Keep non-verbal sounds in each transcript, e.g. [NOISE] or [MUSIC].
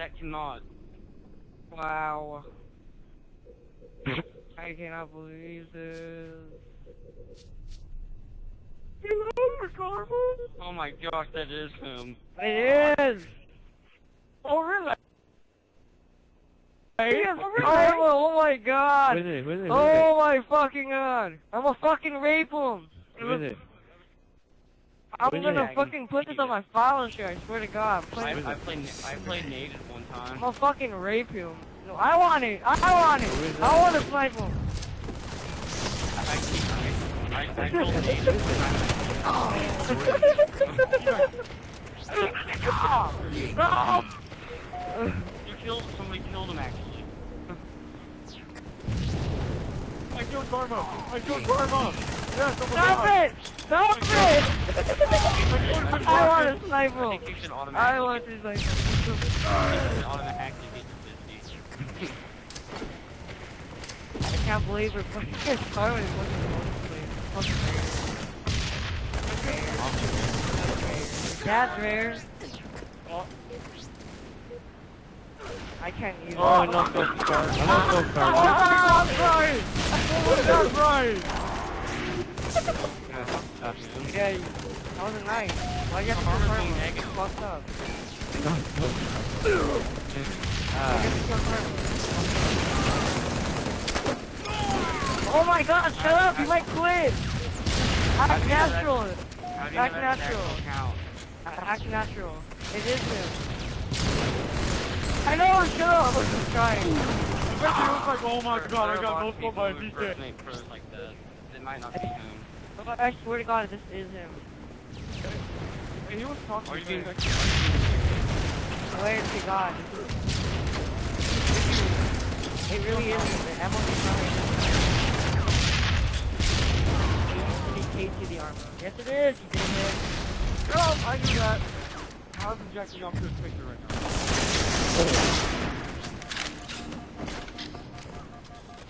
that cannot. Wow. [LAUGHS] I cannot believe this. Oh my gosh, that is him. It is! Oh really? Oh, oh my god! Who is it? Who is it? Who is Oh my fucking god! I'm gonna fucking rape him! it? Who is it? I'm Who is gonna it? fucking put this on my file and shit, I swear to god. I'm, I, playing, I played I played Nate at one I'm time. gonna fucking rape him. No, I want it! I want Who is it! that? I want to snipe him! I, I, I, I killed Nate one time. Stop! [LAUGHS] You killed somebody killed him actually. I killed Karma! I killed Karma! Yes, oh Stop god! it! Stop it! I want to snipe I him! think you I want to snipe him. you should automatically get to 50. I can't believe we're playing [LAUGHS] Star Wars fucking Fucking rare. That's rare. I can't use Oh, it. no, go car. I'm not go car. Oh, I'm sorry! [LAUGHS] That's! Yeah, that wasn't nice. Why you have to Karma's confirm being it? negative. It's fucked up. Ah, Why you have to confirm it? Oh my god, shut up! You might quit! How Act do you know that- natural! How do you Act know that's an natural. actual count? Act natural. It is him. I know, shut up! I'm just trying. Especially it was like, oh my god, I got lots no of scope people by who DK. like that. It might not be him. But I swear to god, this is him. And he was talking Are you to being me. Swear to god. It really is him. The ammo is not him. to be KT the armor. Yes it is! You did it. Oh, I knew that. How's projecting off this picture right now?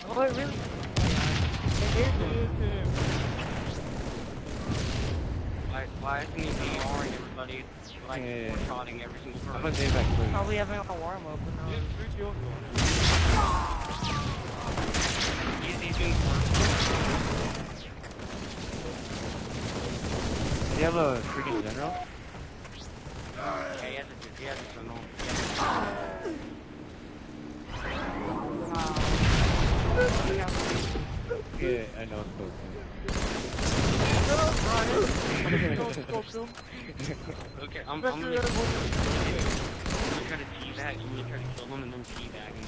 Oh, it really... It is him. Why, why isn't he DRing everybody? Like, Yeah. one-shotting every single I'm person? gonna take back quick. Probably having a warm up. but no. He's three kills going. He's, he's doing. Do you have a freaking general? Yeah, he has a, he has a signal. He has a- Yeah, I know it's close. Don't scope him. Okay, I'm, I'm gonna, at a I'm gonna try to teabag, I'm gonna try to kill him and then teabag him.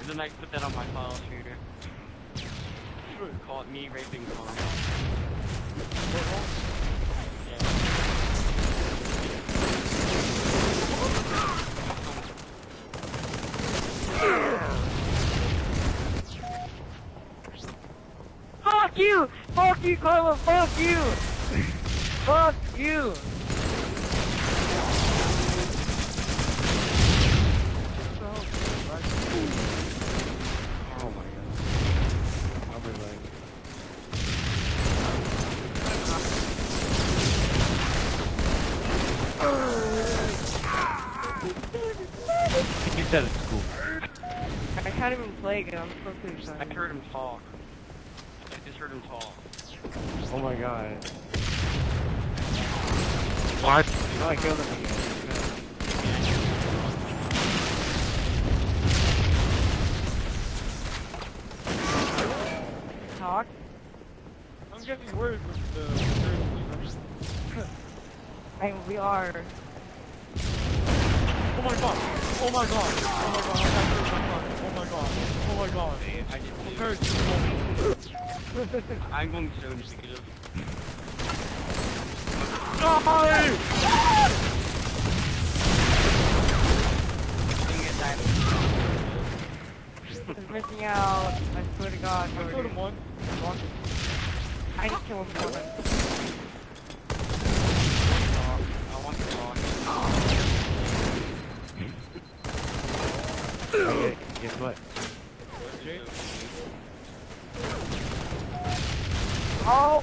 And then I put that on my file shooter. Call it me raping Karma. Fuck you! Fuck you, Carla! Fuck you! Fuck you! Oh my god. I'll be like. He said it's cool. I can't even play again, I'm so too I heard him talk. I just heard him talk. Oh my god. What? No, I killed him again. Talk? I'm getting worried with the security. And we are. Oh my god! Oh my god! Oh my god! I got killed by Karma. Oh my god! Oh my god! I did too. Very cool. I'm going so negative. Die! Didn't get that. He's missing out. I swear to god. I killed him once. I just killed him once. To. Okay, guess what? Oh!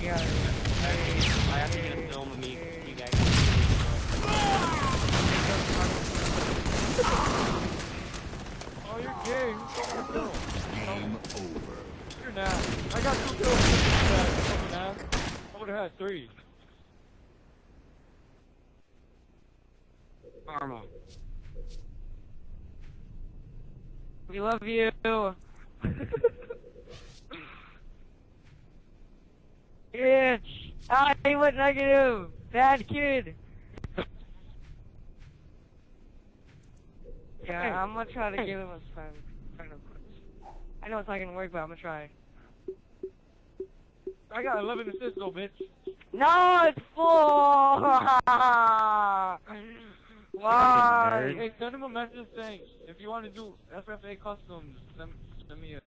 Yeah. I have to get a film of me. You guys. Oh, you're film? Game over. You're. I got two kills. I would've had three. Karma. We love you. [LAUGHS] yeah. Ah, he went negative. Bad kid. Yeah, I'm gonna try to give him a time. I know it's not gonna work, but I'm gonna try. I got 11 assists though, bitch. No, it's full. [LAUGHS] Why? Hey, send him a message saying if you want to do FFA customs, send, send me a